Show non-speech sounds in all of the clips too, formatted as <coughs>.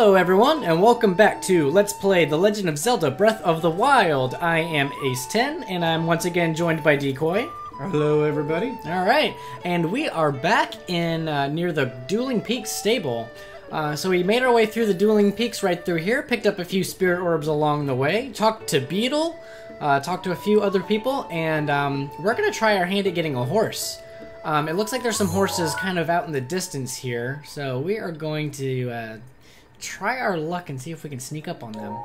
Hello, everyone, and welcome back to Let's Play The Legend of Zelda Breath of the Wild. I am Ace10, and I'm once again joined by Decoy. Hello, everybody. All right, and we are back in uh, near the Dueling Peaks stable. Uh, so we made our way through the Dueling Peaks right through here, picked up a few spirit orbs along the way, talked to Beedle, uh, talked to a few other people, and um, we're gonna try our hand at getting a horse. Um, it looks like there's some horses kind of out in the distance here, so we are going to uh, try our luck and see if we can sneak up on them.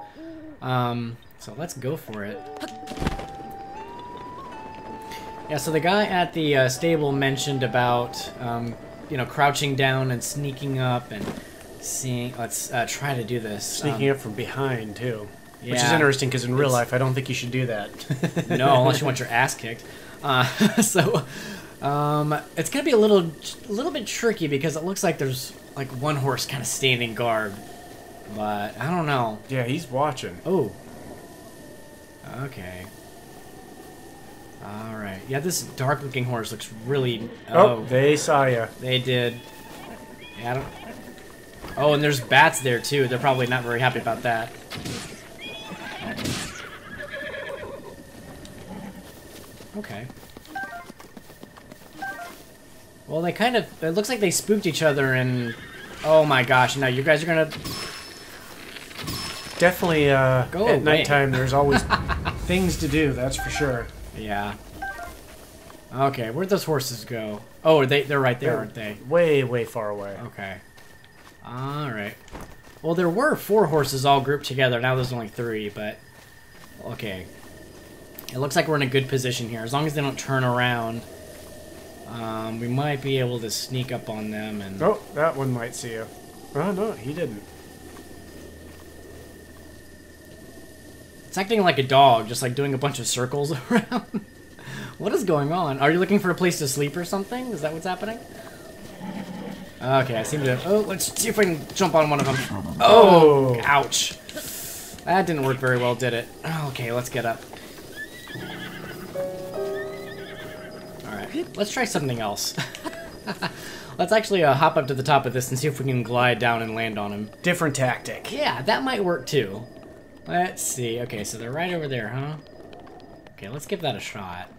Um, so let's go for it. Yeah, so the guy at the uh, stable mentioned about, um, you know, crouching down and sneaking up and seeing. Let's uh, try to do this. Sneaking Um, up from behind too, which is interesting because in real It's- life I don't think you should do that. <laughs> no, unless you want your ass kicked. Uh, <laughs> so, um, it's gonna be a little, a little bit tricky because it looks like there's like one horse kind of standing guard, but I don't know. yeah, he's watching. Oh. Okay. All right. Yeah, this dark-looking horse looks really. Oh, Oh, they saw you. they did. Yeah. I don't... Oh, and there's bats there too. They're probably not very happy about that. Okay. Well, they kind of. It looks like they spooked each other, and oh my gosh! Now you guys are gonna. Definitely. Uh, Go at away. nighttime, there's always <laughs> things to do. That's for sure. Yeah. Okay, where'd those horses go? Oh, they they're right there, aren't they? Way, way far away. Okay. All right. Well, there were four horses all grouped together. Now there's only three, but okay. It looks like we're in a good position here. As long as they don't turn around, um, we might be able to sneak up on them. And Oh, that one might see you. Oh no, he didn't. It's acting like a dog, just like doing a bunch of circles <laughs> around. what is going on? Are you looking for a place to sleep or something? Is that what's happening? Okay, I seem to. Oh, let's see if I can jump on one of them. Oh, ouch. That didn't work very well, did it? Okay, let's get up. Alright, let's try something else. <laughs> let's actually uh, hop up to the top of this and see if we can glide down and land on him. Different tactic. Yeah, that might work too. Let's see. Okay, so they're right over there, huh? Okay, let's give that a shot.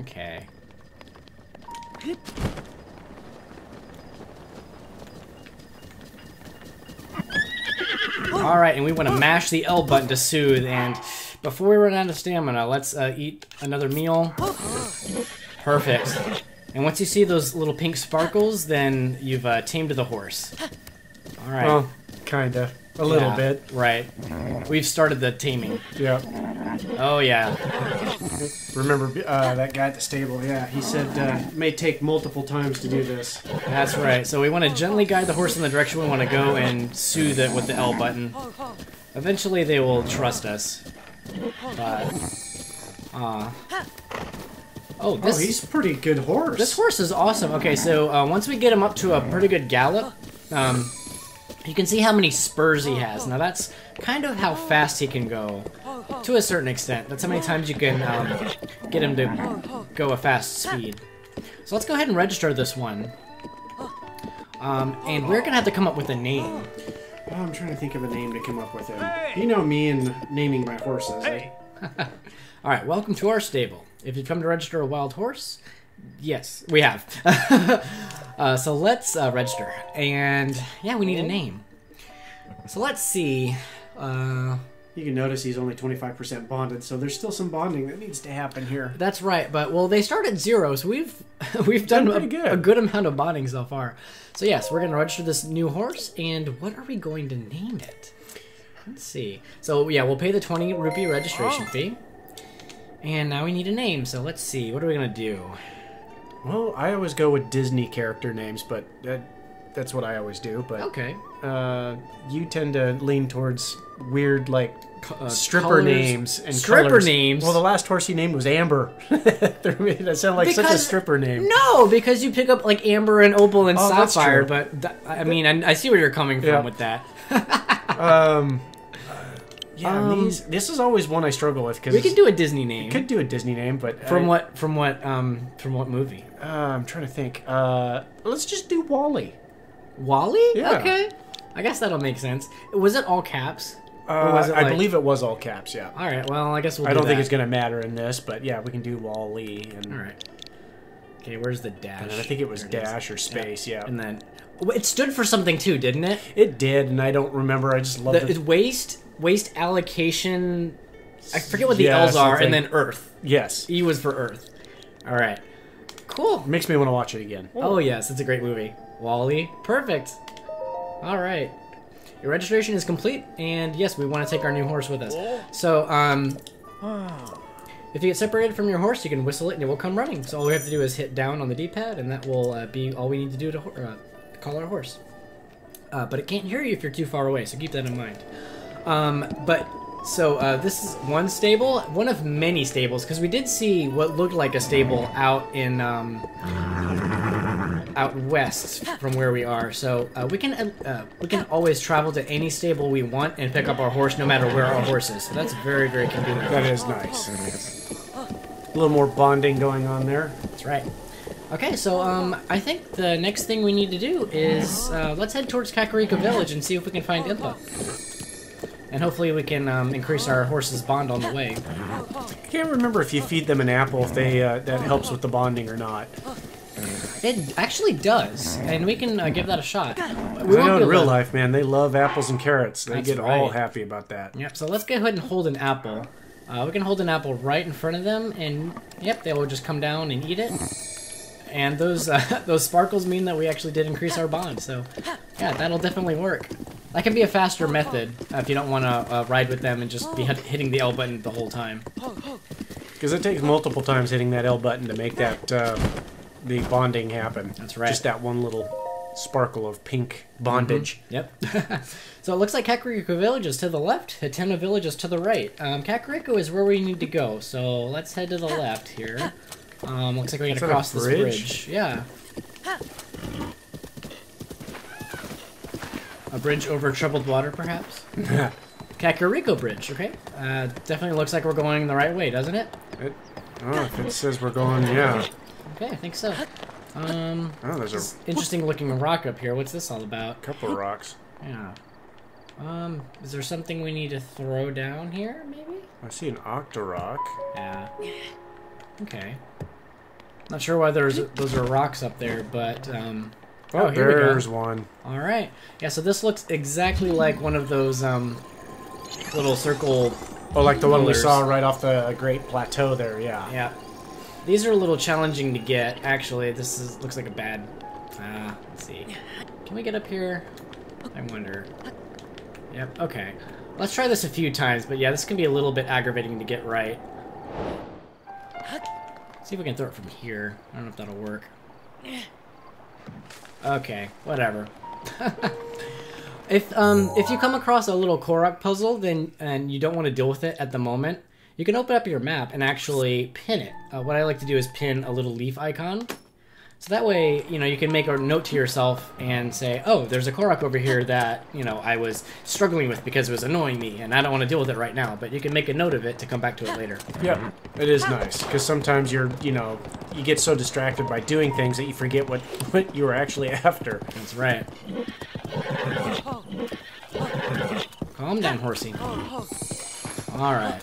Okay. Alright, and we want to mash the L button to soothe, and before we run out of stamina, let's uh, eat another meal. Perfect. And once you see those little pink sparkles, then you've uh, tamed the horse. Alright. Well, kinda. A little Yeah, bit. Right. We've started the taming. Yeah. Oh, yeah. Remember uh, that guy at the stable? Yeah, he said uh, it may take multiple times to do this. That's right. So we want to gently guide the horse in the direction we want to go and soothe it with the L button. Eventually they will trust us. But, uh, oh, this, oh, he's pretty good horse. this horse is awesome. Okay, so uh, once we get him up to a pretty good gallop, um, you can see how many spurs he has. Now that's kind of how fast he can go, to a certain extent. That's how many times you can um, get him to go a fast speed. So let's go ahead and register this one. Um, and we're gonna have to come up with a name. Oh, I'm trying to think of a name to come up with him. You know me and naming my horses. eh? <laughs> All right, welcome to our stable. If you've come to register a wild horse, yes, we have. <laughs> uh, so let's uh, register, and yeah, we need a name. So let's see. Uh, You can notice he's only 25% bonded, so there's still some bonding that needs to happen here. that's right, but well, they start at zero, so we've <laughs> we've done, Done a, good. a good amount of bonding so far. So yes, we're gonna register this new horse, and what are we going to name it? Let's see. So yeah, we'll pay the twenty rupee registration fee, and now we need a name. So let's see. What are we gonna do? Well, I always go with Disney character names, but that, that's what I always do. But Okay. uh, you tend to lean towards weird, like uh, stripper colors- names and stripper colors. names? Well, the last horse you named was Amber. <laughs> that sounded like such a stripper name. No, because you pick up like amber and opal and Oh, sapphire. But th- I mean, I, I see where you're coming from Yeah. with that. <laughs> Um, yeah, Um, these. This is always one I struggle with because We can do a Disney name. We could do a Disney name, but from I- what? From what? Um, from what movie? Uh, I'm trying to think. Uh, let's just do Wally. Wally? Yeah. Okay. I guess that'll make sense. Was it all caps? Uh, was it I like- believe it was all caps. Yeah. All right. Well, I guess we'll. I do don't think it's gonna matter in this, but yeah, we can do Wally and, All right. Okay, where's the dash? and I think it was There dash or space. Yeah. And then it stood for something too, didn't it? It did, and I don't remember. I just love The, the, it's waste, waste allocation. I forget what the Yeah, L's are, and then Earth. yes. E was for Earth. All right. Cool. Makes me want to watch it again. Oh yes, it's a great movie. Wally, perfect. All right, your registration is complete, and yes, we want to take our new horse with us. So, um, if you get separated from your horse, you can whistle it, and it will come running. So all we have to do is hit down on the D-pad, and that will uh, be all we need to do to ho- uh, call our horse. Uh, but it can't hear you if you're too far away, so keep that in mind. Um, but so uh, this is one stable, one of many stables, because we did see what looked like a stable out in um, out west from where we are. So uh, we can uh, we can always travel to any stable we want and pick up our horse, no matter where our horse is. So that's very very convenient. That is nice. A little more bonding going on there. That's right. Okay, so um, I think the next thing we need to do is uh, let's head towards Kakariko Village and see if we can find Impa. And hopefully we can um, increase our horse's bond on the way. I can't remember if you feed them an apple if they uh, that helps with the bonding or not. It actually does, and we can uh, give that a shot. We I won't know be in real to- life, man, they love apples and carrots. They That's get all happy about that. Yep, so let's go ahead and hold an apple. Uh, we can hold an apple right in front of them, and yep, they will just come down and eat it. And those uh, <laughs> those sparkles mean that we actually did increase our bond. So, yeah, that'll definitely work. That can be a faster method uh, if you don't want to uh, ride with them and just be hitting the L button the whole time. Because it takes multiple times hitting that L button to make that uh, the bonding happen. That's right. Just that one little sparkle of pink bondage. Yep. <laughs> so it looks like Kakariko Village is to the left, Hateno Village is to the right. Um, Kakariko is where we need to go, so let's head to the left here. Um, looks like we gotta cross this bridge. Yeah. A bridge over troubled water, perhaps? <laughs> Kakariko Bridge, okay. Uh, definitely looks like we're going the right way, doesn't it? It, oh, it says we're going, yeah. Okay, I think so. Um, Oh, there's a interesting looking rock up here. What's this all about? couple of rocks. Yeah. Um, is there something we need to throw down here, maybe? I see an Octorok. Yeah. Okay. Not sure why there's those are rocks up there, but um. Oh, go. there's one. All right. Yeah. So this looks exactly like one of those um little circle. Oh, like the one we saw right off the Great Plateau there, yeah. Yeah. These are a little challenging to get. Actually, this is looks like a bad. Ah, let's see. Can we get up here? I wonder. Yep. Okay. Let's try this a few times, but yeah, this can be a little bit aggravating to get right. See if we can throw it from here. I don't know if that'll work. Okay, whatever. <laughs> if um if you come across a little Korok puzzle, then and you don't want to deal with it at the moment, you can open up your map and actually pin it. Uh, what I like to do is pin a little leaf icon. So that way, you know, you can make a note to yourself and say, "Oh, there's a Korok over here that you know I was struggling with because it was annoying me, and I don't want to deal with it right now." But you can make a note of it to come back to it later. Yep, it is nice because sometimes you're, you know, you get so distracted by doing things that you forget what what you were actually <laughs> after. That's right. Calm down, horsey. All right.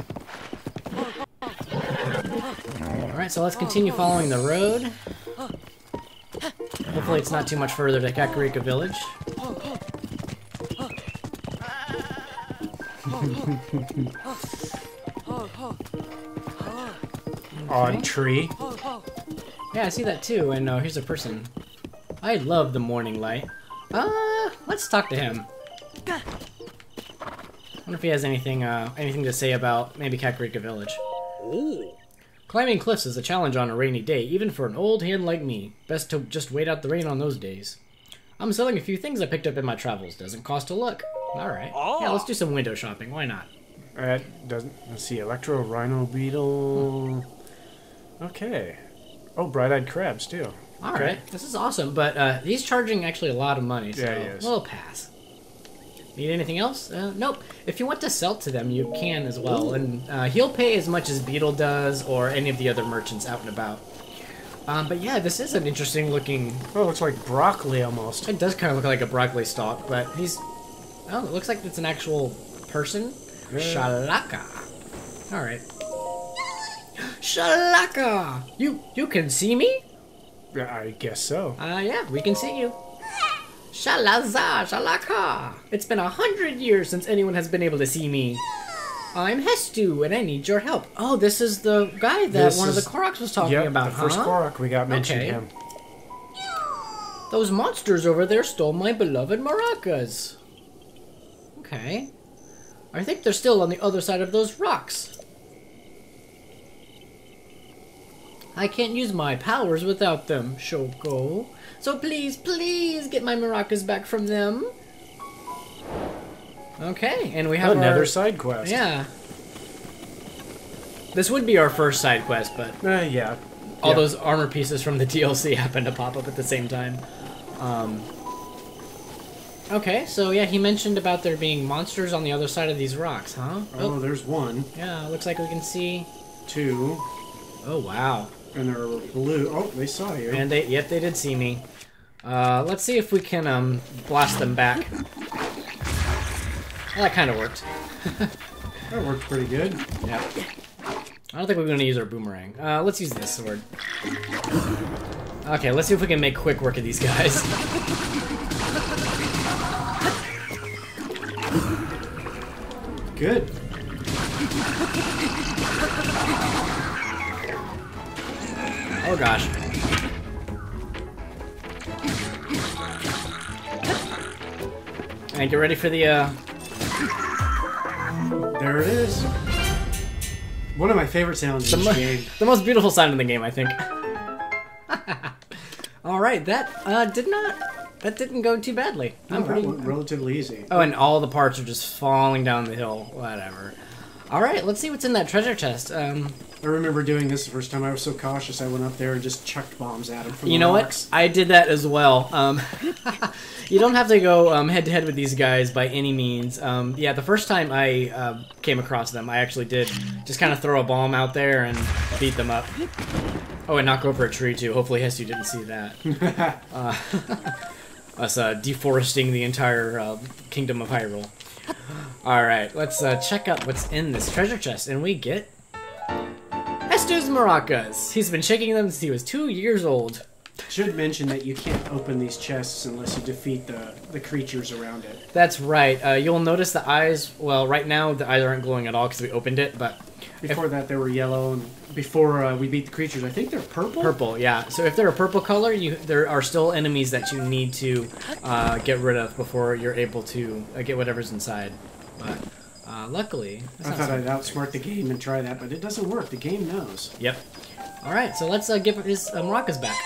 All right, so let's continue following the road. Hopefully, it's not too much further to Kakariko Village. Odd tree. Yeah, I see that too. And uh, here's a person. I love the morning light. Uh, let's talk to him. I Wonder if he has anything, uh, anything to say about maybe Kakariko Village. Climbing cliffs is a challenge on a rainy day, even for an old hand like me. Best to just wait out the rain on those days. I'm selling a few things I picked up in my travels. Doesn't cost a look. All right. Oh. Yeah, let's do some window shopping. Why not? That doesn't. Let's see, electro rhino beetle. Okay. Oh, bright-eyed crabs too. All right, this is awesome, but uh, he's charging actually a lot of money, so Yeah, he is. we'll pass. Need anything else? Uh, nope. If you want to sell to them, you can as well, and uh, he'll pay as much as Beedle does or any of the other merchants out and about. Um, but yeah, this is an interesting looking. Oh, it looks like broccoli almost. It does kind of look like a broccoli stalk, but he's Oh, it looks like it's an actual person. Yeah. Shalaka. All right. <gasps> Shalaka. You you can see me? I guess so. Uh, yeah, we can see you. Shalaza, Shalaka. It's been a hundred years since anyone has been able to see me. I'm Hestu, and I need your help. Oh, this is the guy that This one of the Koroks was talking Yep, about, the first? Korok we got mentioned Okay. him. Those monsters over there stole my beloved maracas. Okay. I think they're still on the other side of those rocks. I can't use my powers without them, Shoko. So please, please get my maracas back from them. Okay, and we have Another our... side quest. Yeah. This would be our first side quest, but Uh, yeah. all Yeah. those armor pieces from the <laughs> DLC happen to pop up at the same time. Um, okay, so yeah, he mentioned about there being monsters on the other side of these rocks, huh? Oh, there's one, yeah, looks like we can see. two, Oh wow! And they're blue. Oh, they saw you. And they, yep, they did see me. Uh, let's see if we can um blast them back. Well, that kind of worked. <laughs> that worked pretty good. Yep. I don't think we're going to use our boomerang. Uh, let's use this sword. Okay, let's see if we can make quick work of these guys. Good. Oh gosh. And get ready for the, uh, There it is. One of my favorite sounds the, in this game. the most beautiful sound in the game, I think. <laughs> Alright, that, uh, did not, that didn't go too badly. Oh, I'm that pretty, went relatively easy. Oh, and all the parts are just falling down the hill. Whatever. All right, let's see what's in that treasure chest. Um, I remember doing this the first time. I was so cautious. I went up there and just chucked bombs at him from you know rocks. what? I did that as well. Um, <laughs> you don't have to go um, head to head with these guys by any means. Um, yeah, the first time I uh, came across them, I actually did just kind of throw a bomb out there and beat them up. Oh, and knock over a tree too. Hopefully, Hestu didn't see that. <laughs> uh, <laughs> us uh, deforesting the entire uh, kingdom of Hyrule. All right, let's uh, check out what's in this treasure chest, and we get Hestu's maracas. He's been shaking them since he was two years old. Should mention that you can't open these chests unless you defeat the, the creatures around it. That's right. Uh, you'll notice the eyes. Well, right now the eyes aren't glowing at all because we opened it, but Before that, they were yellow, and before uh, we beat the creatures, I think they're purple. purple. Yeah. So if they're a purple color, you there are still enemies that you need to uh, get rid of before you're able to uh, get whatever's inside. But uh, luckily, I thought I'd outsmart the game and try that, but it doesn't work. The game knows. Yep. All right, so let's uh, give his uh, maracas back.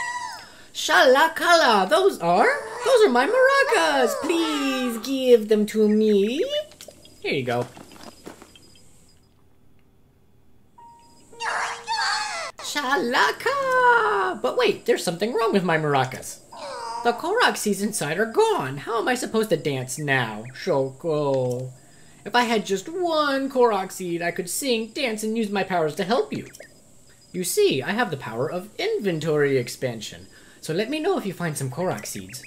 Shalakala, those are those are my maracas. Please give them to me. Here you go. Shalaka! But wait, there's something wrong with my maracas. The Korok seeds inside are gone. How am I supposed to dance now, Shoko? If I had just one Korok seed, I could sing, dance, and use my powers to help you. You see, I have the power of inventory expansion. So let me know if you find some Korok seeds.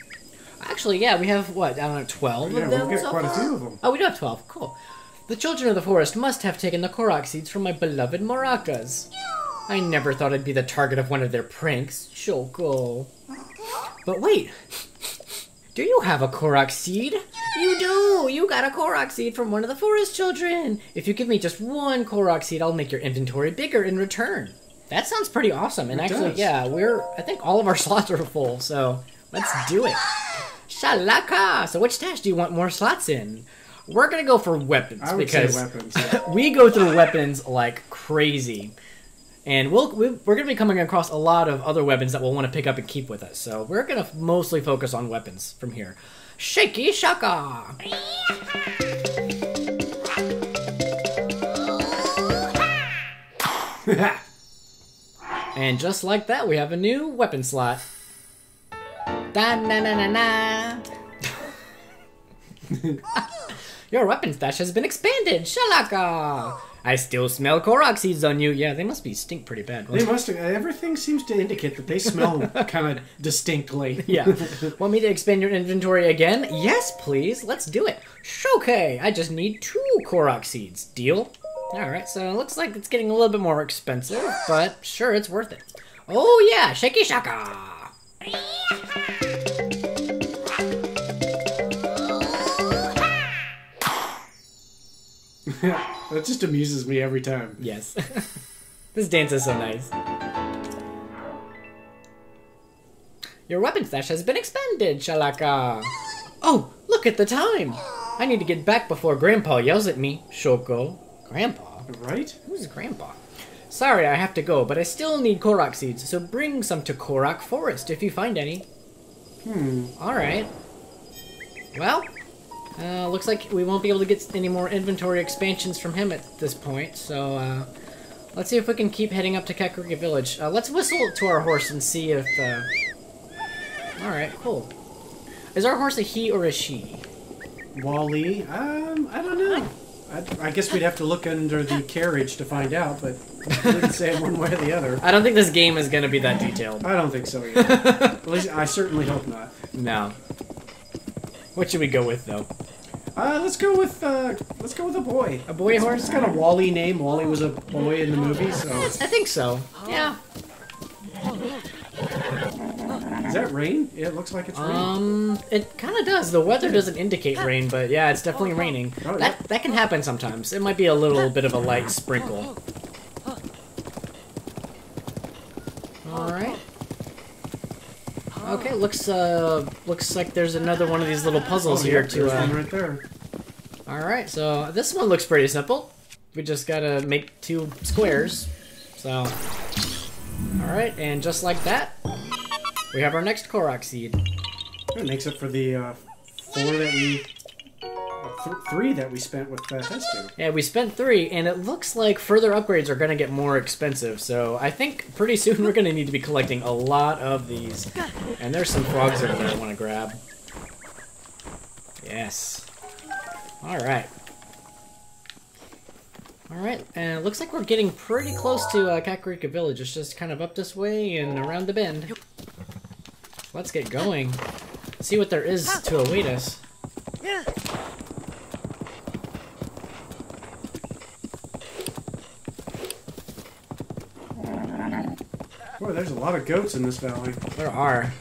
Actually, yeah, we have what? I don't know, twelve Yeah, of we've got so quite a few of them. Oh, we do have twelve. Cool. The children of the forest must have taken the Korok seeds from my beloved maracas. I never thought I'd be the target of one of their pranks, Shoko. But wait, do you have a Korok seed? You do! You got a Korok seed from one of the forest children! If you give me just one Korok seed, I'll make your inventory bigger in return. That sounds pretty awesome. And It actually, does. yeah, we're, I think all of our <laughs> slots are full, so let's do it. Shalaka! So which stash do you want more slots in? We're gonna go for weapons because weapons. yeah. <laughs> we go through weapons like crazy. And we'll, we, we're going to be coming across a lot of other weapons that we'll want to pick up and keep with us. So we're going to mostly focus on weapons from here. Shaky Shaka! And just like that, we have a new weapon slot. Da na na na na. <laughs> <laughs> Your weapon stash has been expanded, Shalaka! I still smell Korok seeds on you. Yeah, they must be stink pretty bad. They must have. Everything seems to indicate that they <laughs> smell kind of distinctly. yeah. Want me to expand your inventory again? Yes, please. Let's do it. Okay, I just need two Korok seeds. Deal? Alright, so it looks like it's getting a little bit more expensive, but sure, it's worth it. Oh yeah, Shaky Shaka! <laughs> that just amuses me every time. Yes. <laughs> this dance is so nice. Your weapon stash has been expended, Shalaka. Oh, look at the time. I need to get back before Grandpa yells at me. Shoko. Grandpa? Right? Who's Grandpa? Sorry, I have to go, but I still need Korok seeds, so bring some to Korok Forest if you find any. Hmm. Alright. Well, uh, looks like we won't be able to get any more inventory expansions from him at this point, so uh, let's see if we can keep heading up to Kakariko Village. Uh, let's whistle to our horse and see if... Uh... Alright, cool. Is our horse a he or a she? Wally? Um, I don't know. I, I guess we'd have to look under the carriage to find out, but I wouldn't say one way or the other. I don't think this game is going to be that detailed. I don't think so either. <laughs> At least I certainly hope not. No. What should we go with, though? Uh, let's go with uh, let's go with a boy. A boy horse? It's got a Wally name. Wally was a boy in the movie, so I think so. Yeah. is that rain? It looks like it's rain. Um, it kind of does. The weather doesn't indicate rain, but yeah, it's definitely raining. Oh, That that can happen sometimes. It might be a little bit of a light sprinkle. All right. Okay, looks uh looks like there's another one of these little puzzles Oh, here yeah, to. there's one Uh, right there. all right, so this one looks pretty simple. We just gotta make two squares. So, all right, and just like that, we have our next Korok seed. That makes up for the uh, four that we, th- three that we spent with Hestu. Yeah, we spent three, and it looks like further upgrades are going to get more expensive. So I think pretty soon we're going to need to be collecting a lot of these. And there's some frogs over there I want to grab. Yes. All right. All right, and it looks like we're getting pretty close to uh, Kakariko Village. It's just kind of up this way and around the bend. Let's get going. See what there is to await us. Boy, there's a lot of goats in this valley. There are.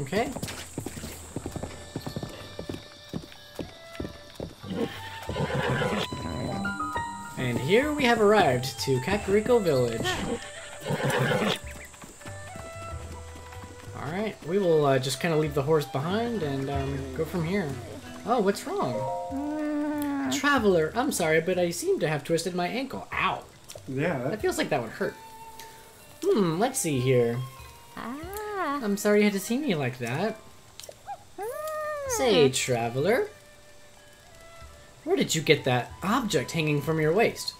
Okay. And here we have arrived to Kakariko Village. Alright, we will uh, just kind of leave the horse behind and um, go from here. Oh, what's wrong? Traveler, I'm sorry, but I seem to have twisted my ankle. Ow. Yeah, That that, feels like that would hurt. Hmm, let's see here. Ah. I'm sorry you had to see me like that. Ah. Say, traveler. Where did you get that object hanging from your waist?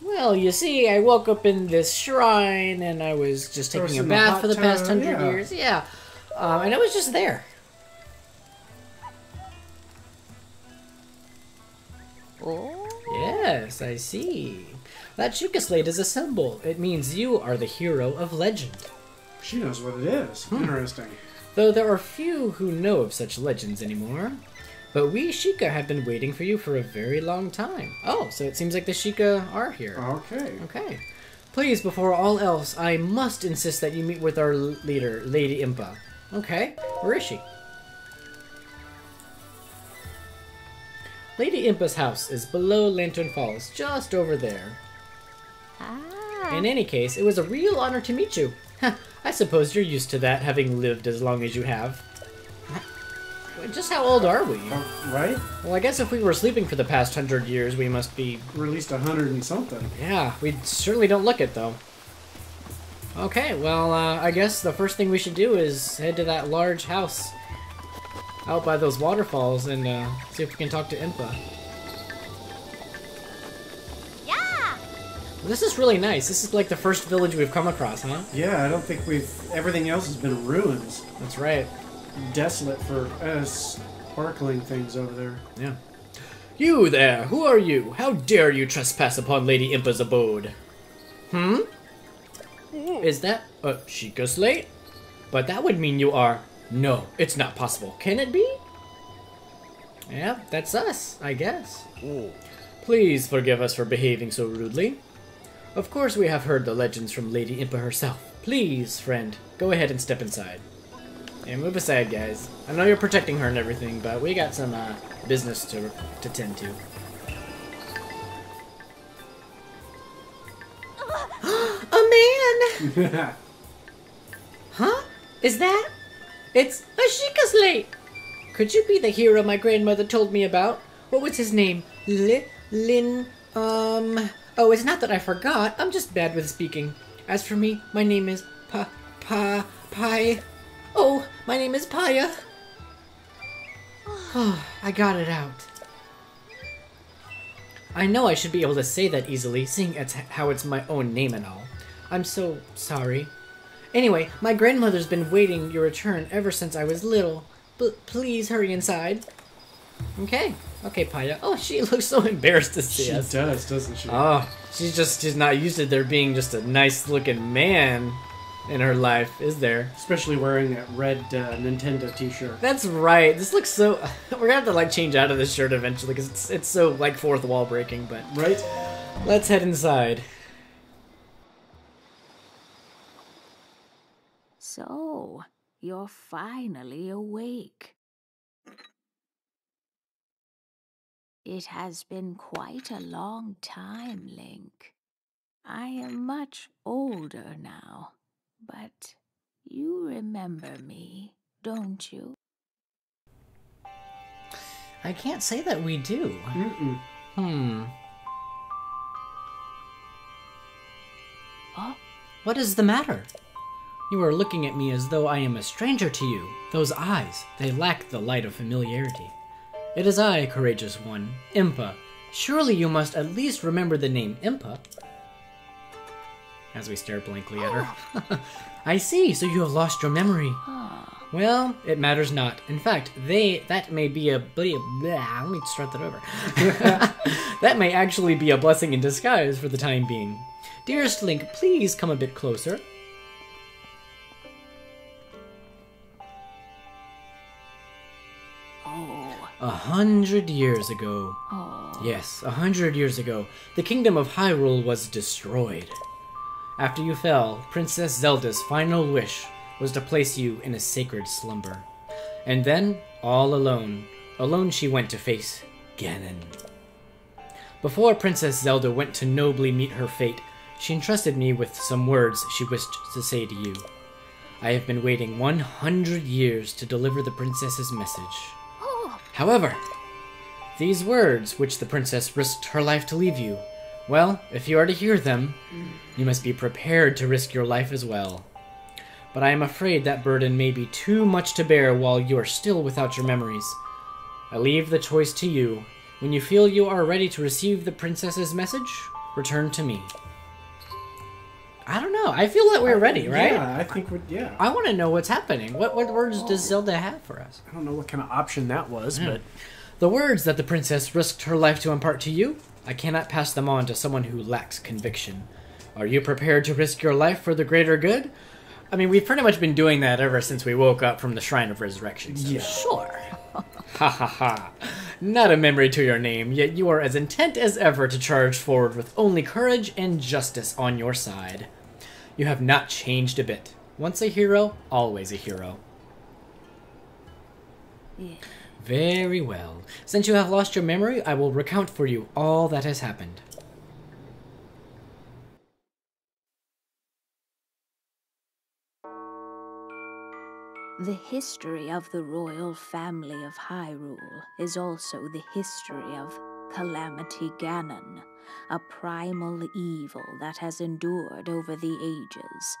Well, you see, I woke up in this shrine and I was just There was taking a bath hot for the past hundred yeah. years. Yeah. Um, and it was just there. Oh. Yes, I see. That Sheikah slate is a symbol. It means you are the hero of legend. she knows what it is. Hmm. Interesting. Though there are few who know of such legends anymore. But we Sheikah have been waiting for you for a very long time. Oh, so it seems like the Sheikah are here. Okay. Okay. Please, before all else, I must insist that you meet with our leader, Lady Impa. Okay, where is she? Lady Impa's house is below Lantern Falls, just over there. In any case, it was a real honor to meet you. I suppose you're used to that, having lived as long as you have. Just how old are we? Oh, right? Well, I guess if we were sleeping for the past hundred years, we must be. We're at least a hundred and something. Yeah, we certainly don't look it, though. Okay, well, uh, I guess the first thing we should do is head to that large house out by those waterfalls and uh, see if we can talk to Impa. This is really nice. This is like the first village we've come across, huh? Yeah, I don't think we've. Everything else has been ruins. That's right. Desolate for uh, sparkling things over there. Yeah. You there, who are you? How dare you trespass upon Lady Impa's abode? Hmm? Is that a Sheikah slate? But that would mean you are. No, it's not possible. Can it be? Yeah, that's us, I guess. Please forgive us for behaving so rudely. Of course, we have heard the legends from Lady Impa herself. Please, friend, go ahead and step inside. And move aside, guys. I know you're protecting her and everything, but we got some uh, business to to tend to. <gasps> A man! <laughs> Huh? Is that? It's a Sheikah slate! Could you be the hero my grandmother told me about? What was his name? Li- Lin. Um. Oh, it's not that I forgot. I'm just bad with speaking. As for me, my name is Pa. Pa. Pi. Oh, my name is Paya. Oh, <sighs> I got it out. I know I should be able to say that easily, seeing it's how it's my own name and all. I'm so sorry. Anyway, my grandmother's been waiting your return ever since I was little. But please hurry inside. Okay. Okay, Paya. Oh, she looks so embarrassed to see She us. does, doesn't she? Oh, she's just she's not used to there being just a nice looking man in her life, is there? Especially wearing that red uh, Nintendo T-shirt. That's right. This looks so. <laughs> We're gonna have to like change out of this shirt eventually because it's it's so like fourth wall breaking. But Right? let's head inside. So, you're finally awake. It has been quite a long time, Link. I am much older now, but you remember me, don't you? I can't say that we do. Mm-mm. Hmm. Oh, What is the matter? You are looking at me as though I am a stranger to you. Those eyes, they lack the light of familiarity. It is I, courageous one, Impa. Surely you must at least remember the name Impa. As we stare blankly at her. <gasps> I see, so you have lost your memory. ah, Well, it matters not. In fact, they that may be a blah, let me start that over. <laughs> that may actually be a blessing in disguise for the time being. Dearest Link, please come a bit closer. A hundred years ago, oh. yes, a hundred years ago, the kingdom of Hyrule was destroyed. After you fell, Princess Zelda's final wish was to place you in a sacred slumber. And then, all alone, alone she went to face Ganon. Before Princess Zelda went to nobly meet her fate, she entrusted me with some words she wished to say to you. I have been waiting 100 years to deliver the princess's message. However, these words, which the princess risked her life to leave you, well, if you are to hear them, you must be prepared to risk your life as well. But I am afraid that burden may be too much to bear while you are still without your memories. I leave the choice to you. When you feel you are ready to receive the princess's message, return to me. I don't know. I feel that we're ready, right? Yeah, I think we're. Yeah. I want to know what's happening. What what words does oh. Zelda have for us? I don't know what kind of option that was, hmm. but The words that the princess risked her life to impart to you, I cannot pass them on to someone who lacks conviction. Are you prepared to risk your life for the greater good? I mean, we've pretty much been doing that ever since we woke up from the Shrine of Resurrection. So Yeah. Sure. <laughs> ha ha ha. Not a memory to your name, yet you are as intent as ever to charge forward with only courage and justice on your side. You have not changed a bit. Once a hero, always a hero. yeah. Very well. Since you have lost your memory, I will recount for you all that has happened. The history of the royal family of Hyrule is also the history of Calamity Ganon, a primal evil that has endured over the ages.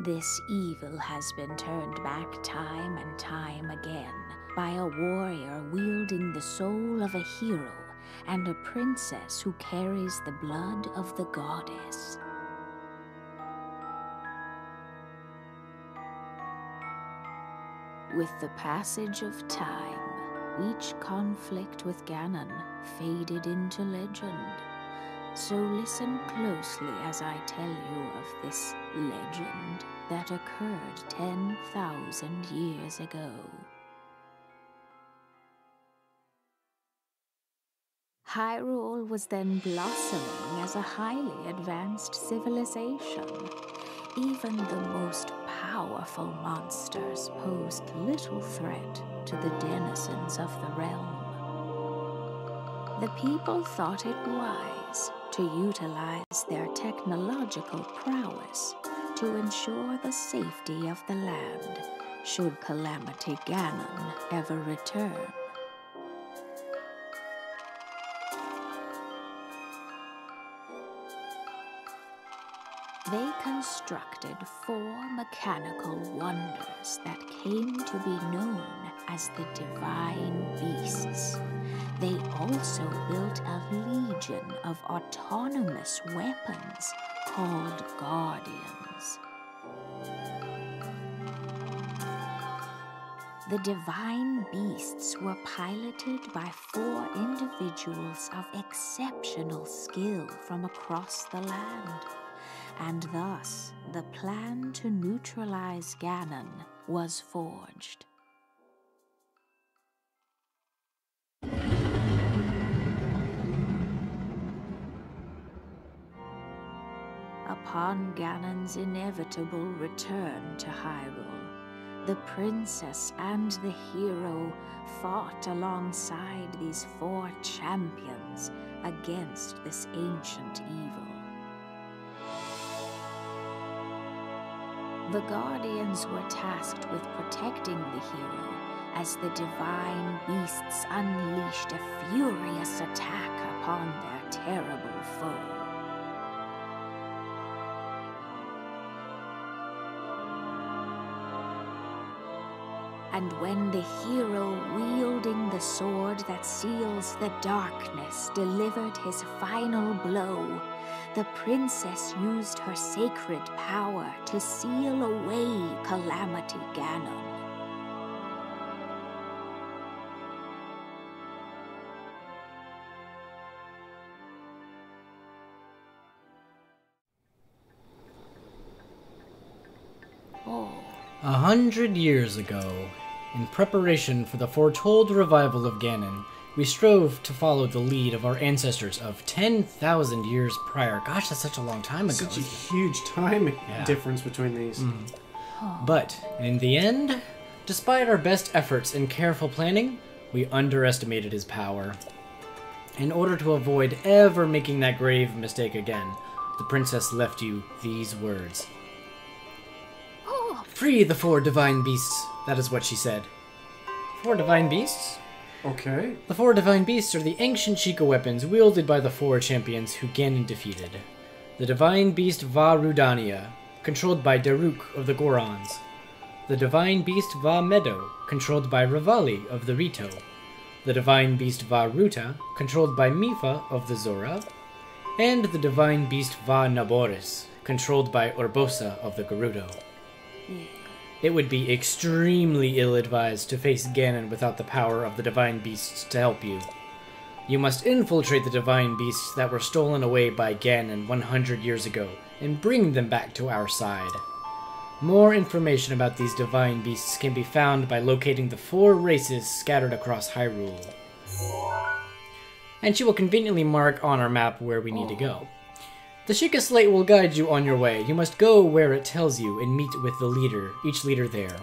This evil has been turned back time and time again by a warrior wielding the soul of a hero and a princess who carries the blood of the goddess. With the passage of time, each conflict with Ganon faded into legend. So listen closely as I tell you of this legend that occurred 10,000 years ago. Hyrule was then blossoming as a highly advanced civilization. Even the most powerful monsters posed little threat to the denizens of the realm. The people thought it wise to utilize their technological prowess to ensure the safety of the land should Calamity Ganon ever return. They constructed four mechanical wonders that came to be known as the Divine Beasts. They also built a legion of autonomous weapons called Guardians. The divine beasts were piloted by four individuals of exceptional skill from across the land and thus the plan to neutralize Ganon was forged. Upon Ganon's inevitable return to Hyrule, the princess and the hero fought alongside these four champions against this ancient evil. The Guardians were tasked with protecting the hero as the divine beasts unleashed a furious attack upon their terrible foe. And when the hero wielding the sword that seals the darkness delivered his final blow, the princess used her sacred power to seal away Calamity Ganon. A hundred years ago, in preparation for the foretold revival of Ganon, we strove to follow the lead of our ancestors of 10,000 years prior. Gosh, that's such a long time ago. Such a huge time Yeah. difference between these. Mm. But in the end, despite our best efforts and careful planning, we underestimated his power. In order to avoid ever making that grave mistake again, the princess left you these words Oh, Free the four divine beasts, that is what she said. Four divine beasts? Okay. The four divine beasts are the ancient Sheikah weapons wielded by the four champions who Ganon defeated. The divine beast Vah Rudania, controlled by Daruk of the Gorons. The divine beast Vah Medoh, controlled by Revali of the Rito. The divine beast Vah Ruta, controlled by Mipha of the Zora. And the divine beast Vah Naboris, controlled by Urbosa of the Gerudo. It would be extremely ill advised to face Ganon without the power of the Divine Beasts to help you. You must infiltrate the Divine Beasts that were stolen away by Ganon 100 years ago and bring them back to our side. More information about these Divine Beasts can be found by locating the four races scattered across Hyrule. And she will conveniently mark on our map where we need to go. The Sheikah Slate will guide you on your way. You must go where it tells you and meet with the leader, each leader there.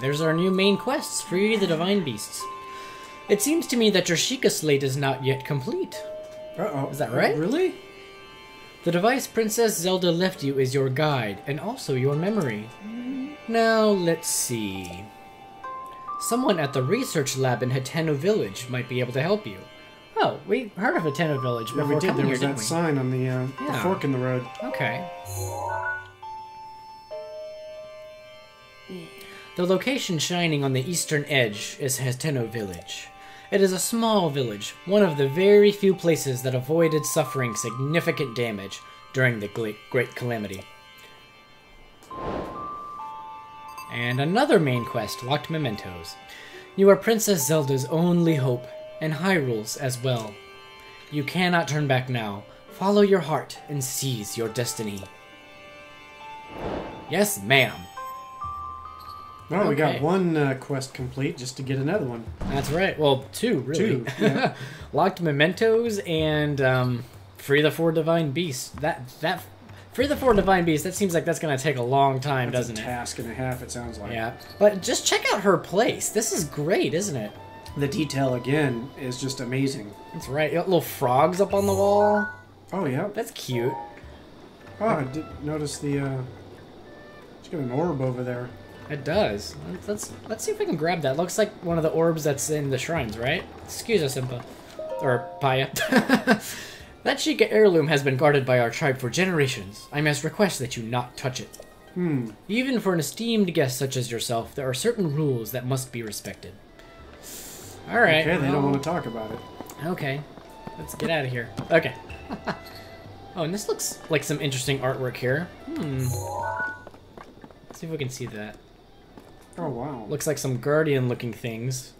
There's our new main quests, free the Divine Beasts. It seems to me that your Sheikah Slate is not yet complete. Uh-oh. Is that right? Really? The device Princess Zelda left you is your guide, and also your memory. Now, let's see. Someone at the research lab in Hateno Village might be able to help you. Oh, we heard of a Hateno Village Yeah, we did. There was didn't that we? sign on the, uh, the fork in the road. Okay. The location shining on the eastern edge is Hateno Village. It is a small village, one of the very few places that avoided suffering significant damage during the Great Calamity. And another main quest, Locked Mementos. You are Princess Zelda's only hope, and Hyrule's as well. You cannot turn back now. Follow your heart and seize your destiny. Yes, ma'am. Oh, we got one uh, quest complete just to get another one. That's right. Well, two, really. Two, yeah. <laughs> Locked Mementos and um, Free the Four Divine Beasts. That, that, Free the Four Divine Beasts, that seems like that's going to take a long time, That's doesn't a it? task and a half, it sounds like. Yeah. But just check out her place. This is great, isn't it? The detail, again, is just amazing. That's right. You got little frogs up on the wall. Oh, yeah. That's cute. Oh, I did notice the, uh... She's got an orb over there. It does. Let's, let's let's see if we can grab that. Looks like one of the orbs that's in the shrines, right? Excuse us, Impa. Or Paya. <laughs> that Sheikah heirloom has been guarded by our tribe for generations. I must request that you not touch it. Hmm. Even for an esteemed guest such as yourself, there are certain rules that must be respected. Alright. Okay, they don't want to talk about it. Okay. Let's get out of here. Okay. <laughs> oh, and this looks like some interesting artwork here. Hmm. Let's see if we can see that. Oh, wow. Looks like some guardian looking things.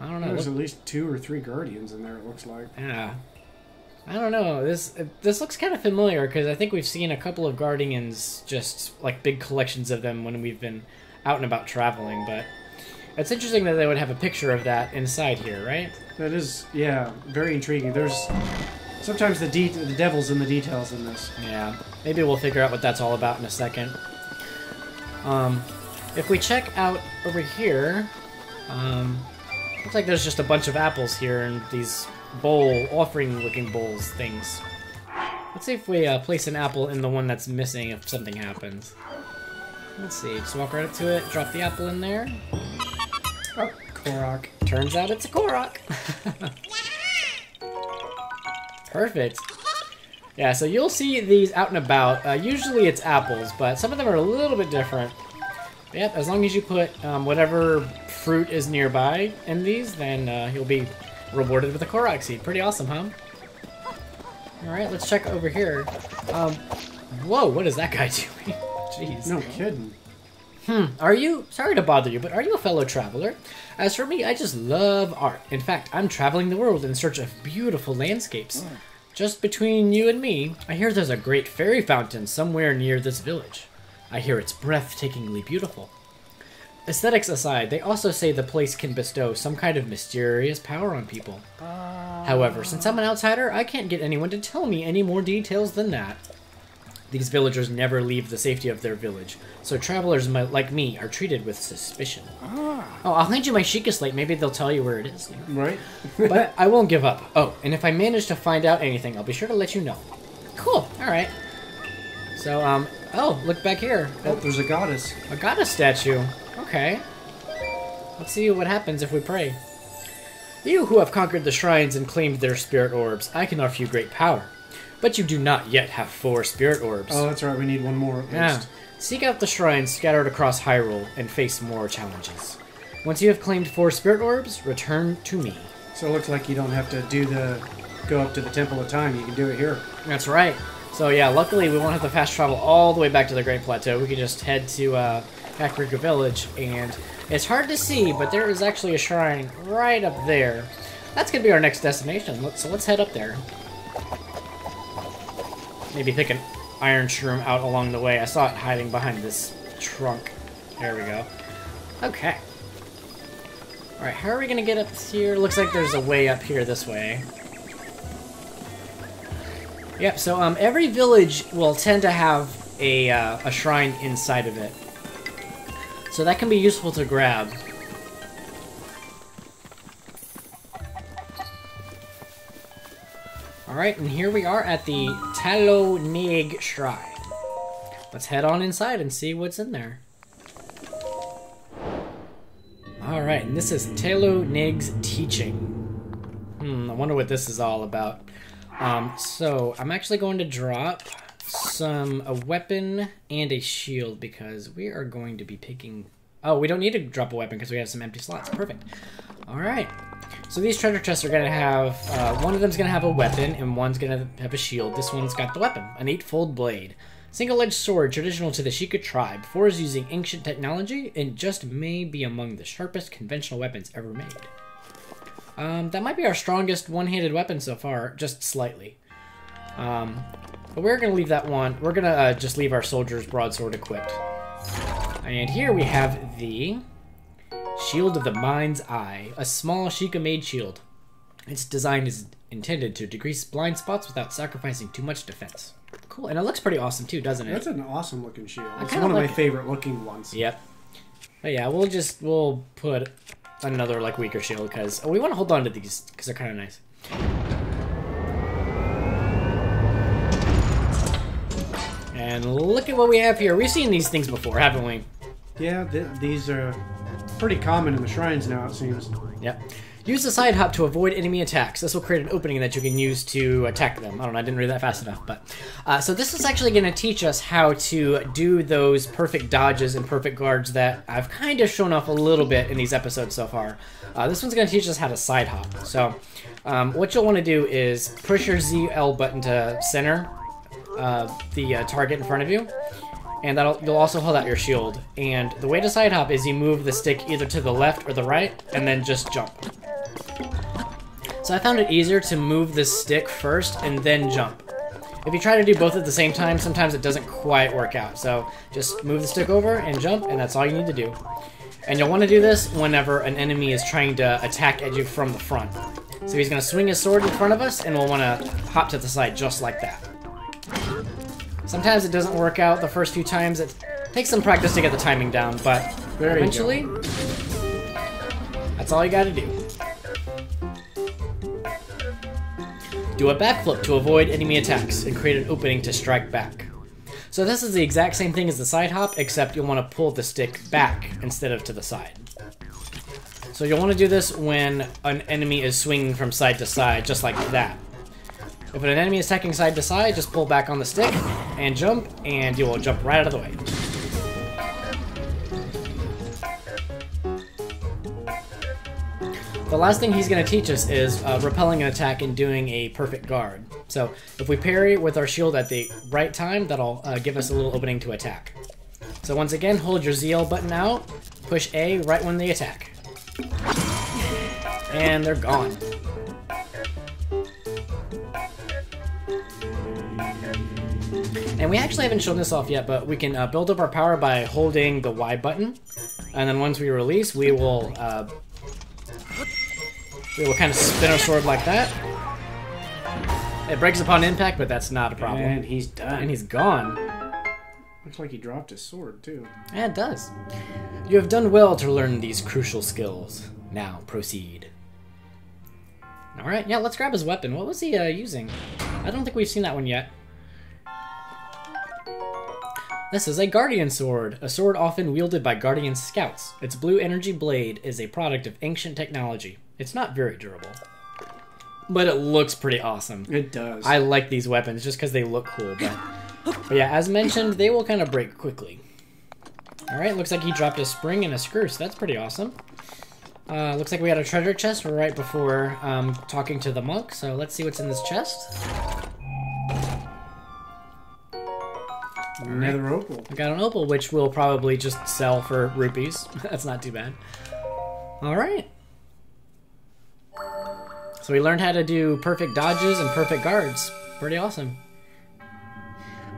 I don't know. There's look- at least two or three guardians in there, it looks like. yeah. I don't know. This this looks kind of familiar because I think we've seen a couple of guardians, just like big collections of them when we've been out and about traveling. But it's interesting that they would have a picture of that inside here, right? That is, yeah, very intriguing. There's sometimes the de- the devil's in the details in this. Yeah. Maybe we'll figure out what that's all about in a second. Um, if we check out over here, um, looks like there's just a bunch of apples here and these bowl, offering-looking bowls things. Let's see if we uh, place an apple in the one that's missing if something happens. Let's see. Just walk right up to it, drop the apple in there. Korok. Turns out it's a Korok. Perfect. Yeah, so you'll see these out and about. Uh, usually it's apples, but some of them are a little bit different. Yep, as long as you put um, whatever fruit is nearby in these, then uh, you'll be rewarded with a Korok seed. Pretty awesome, huh? Alright, let's check over here. Um, whoa, what is that guy <laughs> doing? Jeez. No kidding. Hmm, are you, sorry to bother you, but are you a fellow traveler? As for me, I just love art. In fact, I'm traveling the world in search of beautiful landscapes. Just between you and me, I hear there's a great fairy fountain somewhere near this village. I hear it's breathtakingly beautiful. Aesthetics aside, they also say the place can bestow some kind of mysterious power on people. However, since I'm an outsider, I can't get anyone to tell me any more details than that. These villagers never leave the safety of their village, so travelers like me are treated with suspicion. Oh, I'll hand you my Sheikah slate. Maybe they'll tell you where it is. Right? <laughs> but I won't give up. Oh, and if I manage to find out anything, I'll be sure to let you know. Cool. All right. So, um, oh, look back here. Oh, there's a goddess. A goddess statue. Okay. Let's see what happens if we pray. You who have conquered the shrines and claimed their spirit orbs, I can offer you great power. But you do not yet have four spirit orbs. Oh, that's right. We need one more at Yeah. least. Seek out the shrines scattered across Hyrule and face more challenges. Once you have claimed four spirit orbs, return to me. So it looks like you don't have to do the go up to the Temple of Time. You can do it here. That's right. So yeah, luckily we won't have to fast travel all the way back to the Great Plateau. We can just head to uh, Kakariko Village, and it's hard to see, but there is actually a shrine right up there. That's gonna be our next destination. So let's head up there. Maybe pick an iron shroom out along the way. I saw it hiding behind this trunk. There we go. Okay. Alright, how are we gonna get up here? Looks like there's a way up here this way. Yep. So um, every village will tend to have a uh, a shrine inside of it, so that can be useful to grab. All right, and here we are at the Ta'loh Naeg Shrine. Let's head on inside and see what's in there. All right, and this is Ta'loh Naeg's teaching. Hmm, I wonder what this is all about. Um, so I'm actually going to drop some a weapon and a shield because we are going to be picking. Oh, we don't need to drop a weapon because we have some empty slots. Perfect. All right. So these treasure chests are gonna have uh, one of them's gonna have a weapon and one's gonna have a shield. This one's got the weapon, an eightfold blade. Single-edged sword traditional to the Sheikah tribe. Four is using ancient technology and just may be among the sharpest conventional weapons ever made. Um, that might be our strongest one-handed weapon so far, just slightly. Um, but we're gonna leave that one. We're gonna uh, just leave our soldier's broadsword equipped. And here we have the Shield of the Mind's Eye, a small Sheikah-made shield. Its design is intended to decrease blind spots without sacrificing too much defense. Cool, and it looks pretty awesome too, doesn't it? That's an awesome looking shield. It's one of like my it. favorite looking ones. Yep. But yeah, we'll just we'll put another like weaker shield because we want to hold on to these because they're kind of nice. And look at what we have here. We've seen these things before, haven't we? Yeah, th- these are pretty common in the shrines now. It seems. Yep. Use the side hop to avoid enemy attacks. This will create an opening that you can use to attack them. I don't know, I didn't read that fast enough, but uh, so this is actually going to teach us how to do those perfect dodges and perfect guards that I've kind of shown off a little bit in these episodes so far. Uh, this one's going to teach us how to side hop. So um, what you'll want to do is push your ZL button to center uh, the uh, target in front of you, and that'll you'll also hold out your shield. And the way to side hop is you move the stick either to the left or the right, and then just jump. So I found it easier to move the stick first and then jump. If you try to do both at the same time, sometimes it doesn't quite work out. So just move the stick over and jump, and that's all you need to do. And you'll want to do this whenever an enemy is trying to attack at you from the front. So he's going to swing his sword in front of us, and we'll want to hop to the side just like that. Sometimes it doesn't work out the first few times. It takes some practice to get the timing down, but There eventually, that's all you got to do. Do a backflip to avoid enemy attacks and create an opening to strike back. So this is the exact same thing as the side hop, except you'll want to pull the stick back instead of to the side. So you'll want to do this when an enemy is swinging from side to side, just like that. If an enemy is attacking side to side, just pull back on the stick and jump, and you will jump right out of the way. The last thing he's going to teach us is uh, repelling an attack and doing a perfect guard. So if we parry with our shield at the right time, that'll uh, give us a little opening to attack. So once again, hold your ZL button out, push A right when they attack. And they're gone. And we actually haven't shown this off yet, but we can uh, build up our power by holding the Y button. And then once we release, we will uh, we will kind of spin our sword like that. It breaks upon impact, but that's not a problem. And he's done. And he's gone. Looks like he dropped his sword too. Yeah, it does. You have done well to learn these crucial skills. Now proceed. All right, yeah, let's grab his weapon. What was he uh, using? I don't think we've seen that one yet. This is a Guardian Sword, a sword often wielded by Guardian Scouts. Its blue energy blade is a product of ancient technology. It's not very durable, but it looks pretty awesome. It does. I like these weapons just because they look cool, but, but yeah, as mentioned, they will kind of break quickly. Alright, looks like he dropped a spring and a screw, so that's pretty awesome. Uh, looks like we had a treasure chest right before um, talking to the monk, so let's see what's in this chest. Another opal. We got an opal, which we'll probably just sell for rupees. <laughs> That's not too bad. Alright. So we learned how to do perfect dodges and perfect guards. Pretty awesome.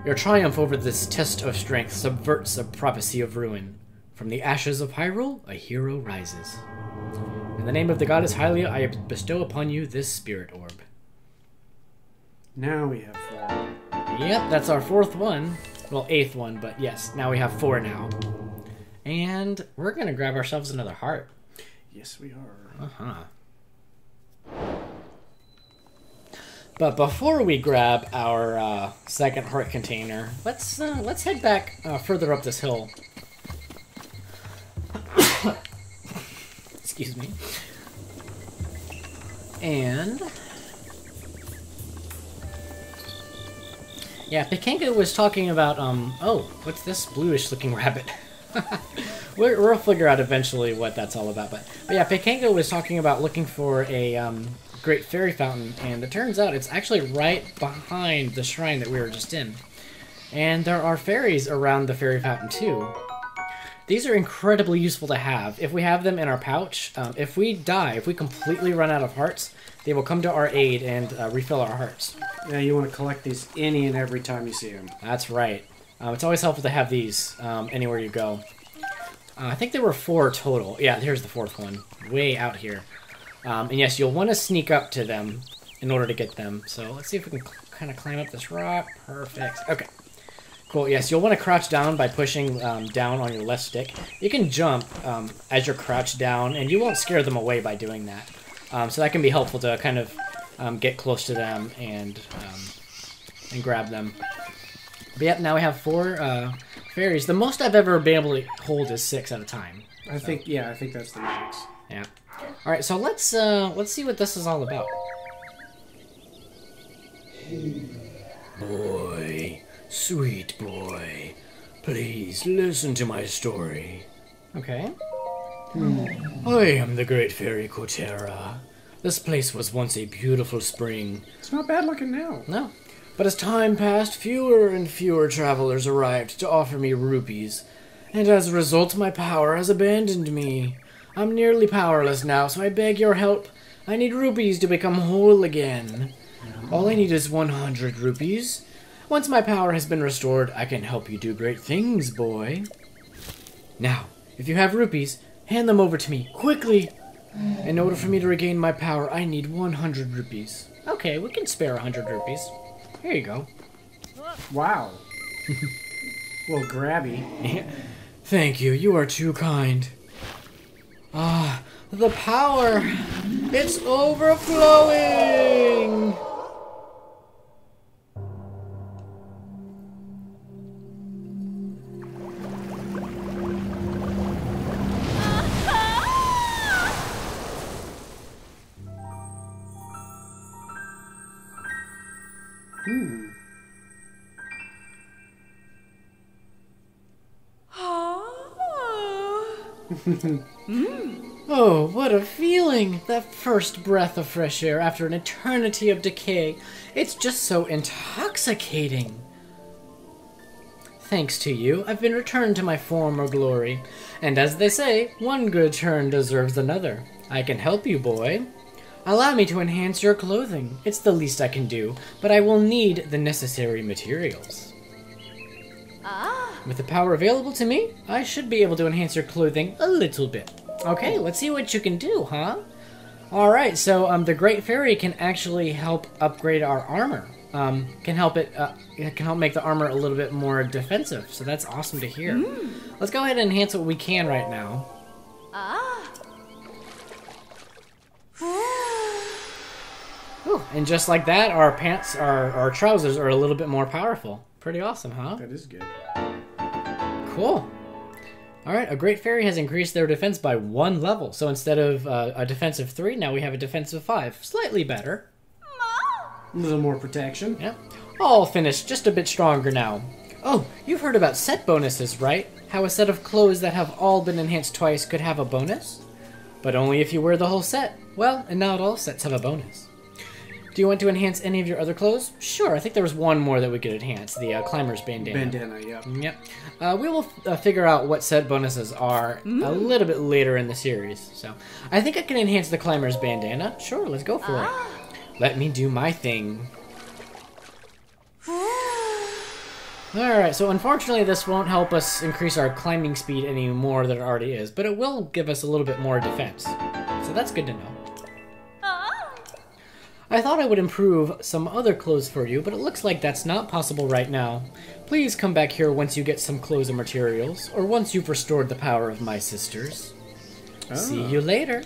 Your triumph over this test of strength subverts a prophecy of ruin. From the ashes of Hyrule, a hero rises. In the name of the goddess Hylia, I bestow upon you this spirit orb. Now we have four. Yep, that's our fourth one. Well, eighth one, but yes, now we have four now. And we're gonna grab ourselves another heart. Yes, we are. Uh huh. But before we grab our uh, second heart container, let's uh, let's head back uh, further up this hill. <coughs> Excuse me. And yeah, Pikango was talking about um. Oh, what's this bluish-looking <laughs> rabbit? we're, we'll figure out eventually what that's all about. But, but yeah, Pikango was talking about looking for a um, great fairy fountain, and it turns out it's actually right behind the shrine that we were just in. And there are fairies around the fairy fountain too. These are incredibly useful to have. If we have them in our pouch, um, if we die, if we completely run out of hearts, they will come to our aid and uh, refill our hearts. Yeah, you want to collect these any and every time you see them. That's right. Um, it's always helpful to have these um, anywhere you go. Uh, I think there were four total. Yeah, here's the fourth one, way out here. Um, and yes, you'll want to sneak up to them in order to get them. So let's see if we can kind of climb up this rock. Perfect. Okay. Cool. Yes, you'll want to crouch down by pushing um, down on your left stick. You can jump um, as you're crouched down, and you won't scare them away by doing that. Um, so that can be helpful to kind of um, get close to them and um, and grab them. But yep, now we have four uh, fairies. The most I've ever been able to hold is six at a time. I think, yeah, I think that's the max. Yeah. All right, so let's uh, let's see what this is all about. Boy, sweet boy, please listen to my story. Okay. Hmm. I am the great fairy Cotera. This place was once a beautiful spring, It's not bad looking now. No. but as time passed, fewer and fewer travelers arrived to offer me rupees, and as a result, my power has abandoned me. I'm nearly powerless now, so I beg your help. I need rupees to become whole again. All I need is 100 rupees. Once my power has been restored, I can help you do great things, boy. Now, if you have rupees, hand them over to me, quickly! In order for me to regain my power, I need 100 rupees. Okay, we can spare hundred rupees. Here you go. Wow. Well, grabby. <laughs> Thank you, you are too kind. Ah, the power! It's overflowing! <laughs> Oh, what a feeling! That first breath of fresh air after an eternity of decay. It's just so intoxicating. Thanks to you, I've been returned to my former glory. And as they say, one good turn deserves another. I can help you, boy. Allow me to enhance your clothing. It's the least I can do, but I will need the necessary materials. With the power available to me, I should be able to enhance your clothing a little bit. Okay, let's see what you can do, huh? Alright, so um, the Great Fairy can actually help upgrade our armor. Um, can help it, uh, it can help make the armor a little bit more defensive, so that's awesome to hear. Let's go ahead and enhance what we can right now. Whew, And just like that, our pants, our, our trousers are a little bit more powerful. Pretty awesome, huh? That is good. Cool. All right, a great fairy has increased their defense by one level. So instead of uh, a defensive three, now we have a defensive five. Slightly better. A little more protection. Yep. All finished, just a bit stronger now. Oh, you've heard about set bonuses, right? How a set of clothes that have all been enhanced twice could have a bonus? But only if you wear the whole set. Well, and not all sets have a bonus. Do you want to enhance any of your other clothes? Sure, I think there was one more that we could enhance the uh, climber's bandana. Bandana, yeah. Yep. Uh, we will uh, figure out what set bonuses are a little bit later in the series. So I think I can enhance the climber's bandana. Sure, let's go for it. Let me do my thing. <sighs> Alright, so unfortunately this won't help us increase our climbing speed any more than it already is, but it will give us a little bit more defense. So that's good to know. I thought I would improve some other clothes for you, but it looks like that's not possible right now. Please come back here once you get some clothes and materials, or once you've restored the power of my sisters. See you later.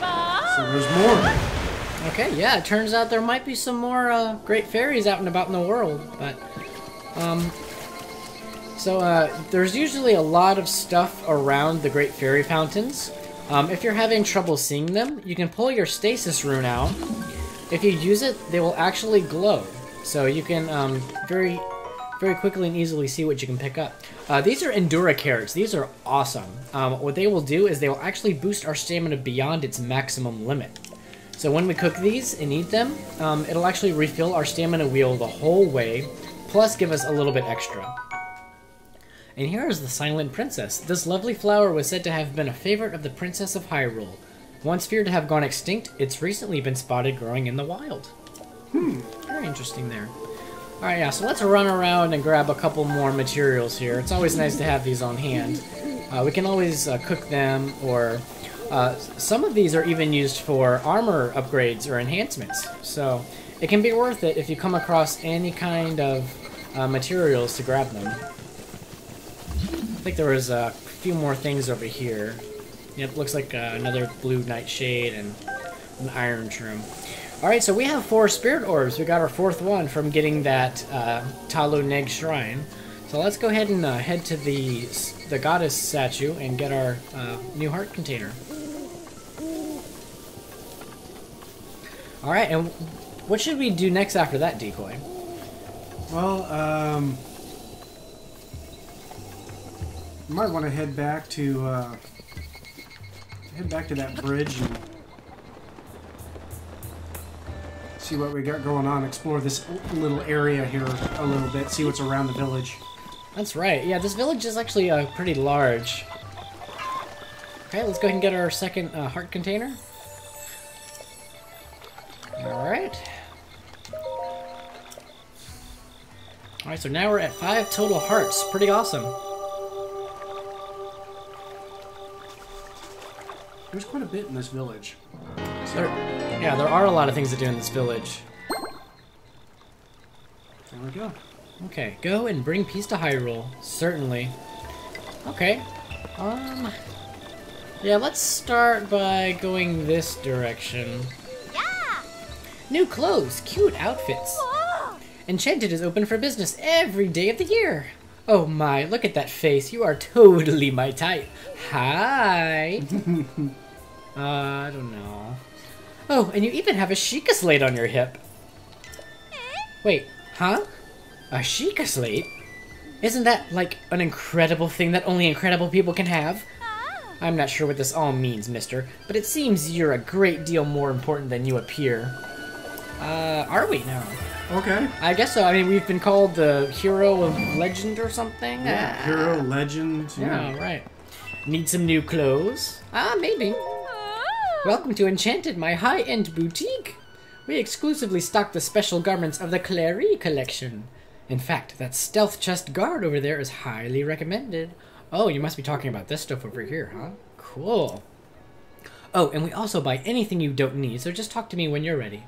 Bye. So there's more. Okay, yeah, it turns out there might be some more uh, great fairies out and about in the world, but um, so uh, there's usually a lot of stuff around the great fairy fountains. Um, if you're having trouble seeing them, you can pull your stasis rune out. If you use it, they will actually glow, so you can um, very, very quickly and easily see what you can pick up. Uh, these are Endura carrots. These are awesome. Um, what they will do is they will actually boost our stamina beyond its maximum limit. So when we cook these and eat them, um, it'll actually refill our stamina wheel the whole way. plus give us a little bit extra. And here is the Silent Princess. This lovely flower was said to have been a favorite of the Princess of Hyrule. Once feared to have gone extinct, it's recently been spotted growing in the wild. Hmm, very interesting there. Alright, yeah, so let's run around and grab a couple more materials here. It's always nice to have these on hand. Uh, we can always uh, cook them, or uh, some of these are even used for armor upgrades or enhancements. So it can be worth it if you come across any kind of uh, materials to grab them. I think there was a few more things over here. Yep, looks like uh, another blue nightshade and an iron shroom. Alright, so we have four spirit orbs. We got our fourth one from getting that uh, Ta'loh Naeg shrine. So let's go ahead and uh, head to the the goddess statue and get our uh, new heart container. Alright, and what should we do next after that decoy? Well, um, you might want to head back to uh, head back to that bridge and see what we got going on. Explore this little area here a little bit. See what's around the village. That's right. Yeah, this village is actually uh, pretty large. Okay, let's go ahead and get our second uh, heart container. Alright. Alright, so now we're at five total hearts. Pretty awesome. There's quite a bit in this village. There, yeah, there are a lot of things to do in this village. There we go. Okay, go and bring peace to Hyrule. Certainly. Okay. Um. Yeah, let's start by going this direction. Yeah! New clothes, cute outfits. Whoa! Enchanted is open for business every day of the year. Oh my, look at that face. You are totally my type. Hi. <laughs> uh, I don't know. Oh, and you even have a Sheikah slate on your hip. Wait, huh? A Sheikah slate? Isn't that like an incredible thing that only incredible people can have? I'm not sure what this all means, mister, but it seems you're a great deal more important than you appear. Uh, are we now? Okay. I guess so. I mean, we've been called the hero of legend or something. Yeah, Ah, hero, legend. Yeah, Yeah. right. Need some new clothes? Ah, maybe. Welcome to Enchanted, my high-end boutique. We exclusively stock the special garments of the Claree collection. In fact, that stealth chest guard over there is highly recommended. Oh, you must be talking about this stuff over here, huh? Cool. Oh, and we also buy anything you don't need, so just talk to me when you're ready.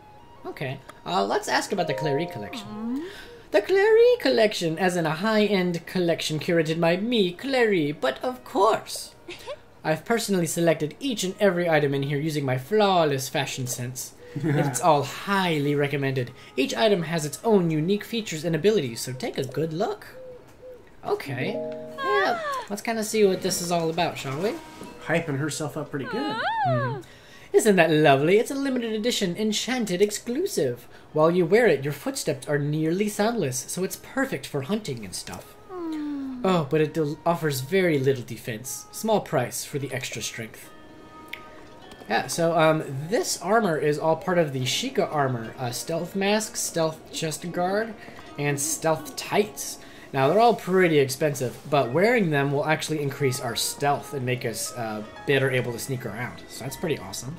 Okay. Uh, let's ask about the Claree collection. The Claree collection, as in a high-end collection curated by me, Claree, but of course. <laughs> I've personally selected each and every item in here using my flawless fashion sense. <laughs> it's all highly recommended. Each item has its own unique features and abilities, so take a good look. Okay. Yeah, let's kind of see what this is all about, shall we? Hyping herself up pretty good. Oh. Mm-hmm. Isn't that lovely? It's a limited edition, enchanted exclusive. While you wear it, your footsteps are nearly soundless, so it's perfect for hunting and stuff. Oh, but it offers very little defense. Small price for the extra strength. Yeah, so um, this armor is all part of the Sheikah armor. Uh, stealth mask, stealth chest guard, and stealth tights. Now, they're all pretty expensive, but wearing them will actually increase our stealth and make us uh, better able to sneak around. So that's pretty awesome.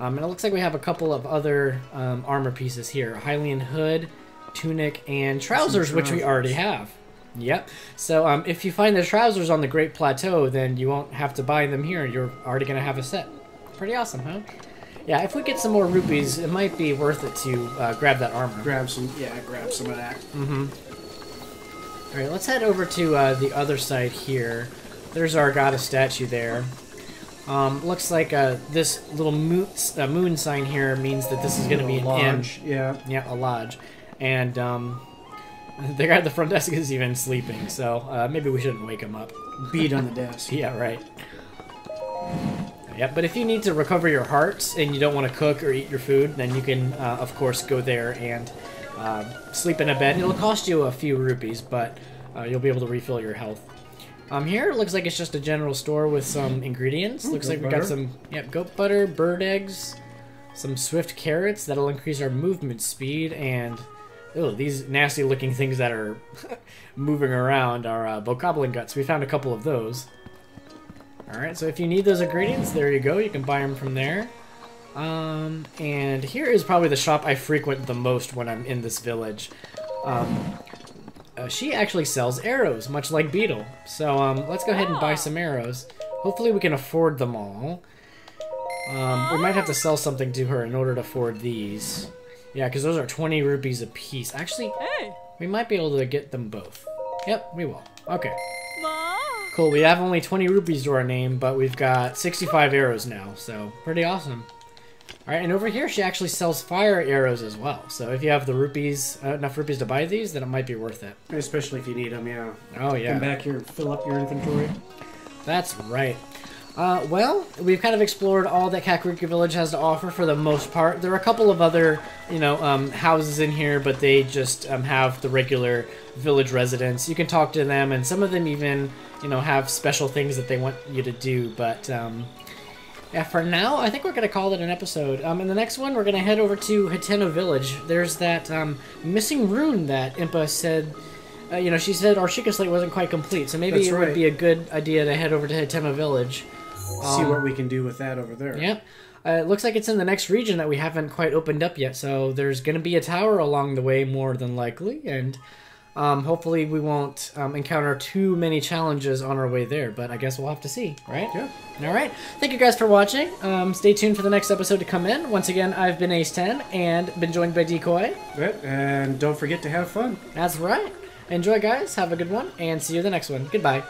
Um, and it looks like we have a couple of other um, armor pieces here. Hylian hood, tunic, and trousers, which we already have. Yep. So um, if you find the trousers on the Great Plateau, then you won't have to buy them here. You're already going to have a set. Pretty awesome, huh? Yeah, if we get some more rupees, it might be worth it to uh, grab that armor. Grab some. Yeah, grab some of that. Mm-hmm. All right, let's head over to uh, the other side here. There's our goddess statue there. Um, looks like uh, this little moon, uh, moon sign here means that this is going to be an inn. lodge. Yeah. Yeah, a lodge. And um, <laughs> the guy at the front desk is even sleeping, so uh, maybe we shouldn't wake him up. Beat on the desk. <laughs> Yeah, right. Yep, but if you need to recover your hearts and you don't want to cook or eat your food, then you can, uh, of course, go there and uh, sleep in a bed. It'll cost you a few rupees, but uh, you'll be able to refill your health. Um, here it looks like it's just a general store with some ingredients. looks like we butter. got some yep, goat butter, bird eggs, some swift carrots that'll increase our movement speed and oh, these nasty looking things that are <laughs> moving around are uh, bokoblin guts. We found a couple of those. Alright, so if you need those ingredients, there you go. You can buy them from there. Um, and here is probably the shop I frequent the most when I'm in this village. Um, uh, she actually sells arrows, much like Beedle. So um, let's go ahead and buy some arrows. Hopefully we can afford them all. Um, we might have to sell something to her in order to afford these. Yeah, because those are 20 rupees a piece. Actually, we might be able to get them both. Yep, we will. Okay. Cool, we have only 20 rupees to our name, but we've got 65 arrows now, so pretty awesome. Alright, and over here she actually sells fire arrows as well. So if you have the rupees, uh, enough rupees to buy these, then it might be worth it. Especially if you need them, yeah. Oh, yeah. Come back here and fill up your inventory. That's right. Uh, well, we've kind of explored all that Kakariko Village has to offer for the most part. There are a couple of other, you know, um, houses in here, but they just um, have the regular village residents. You can talk to them, and some of them even, you know, have special things that they want you to do. But um, yeah, for now, I think we're gonna call it an episode. Um, in the next one, we're gonna head over to Hateno Village. There's that um, missing rune that Impa said. Uh, you know, she said our Sheikah Slate wasn't quite complete, so maybe That's it would be a good idea to head over to Hateno Village. See Um, what we can do with that over there. Yep. Uh, it looks like it's in the next region that we haven't quite opened up yet, so there's going to be a tower along the way more than likely, and um, hopefully we won't um, encounter too many challenges on our way there, but I guess we'll have to see, right? Yeah. All right. Thank you guys for watching. Um, stay tuned for the next episode to come in. Once again, I've been AceTen and been joined by Decoy. Right, And don't forget to have fun. That's right. Enjoy, guys. Have a good one, and see you in the next one. Goodbye.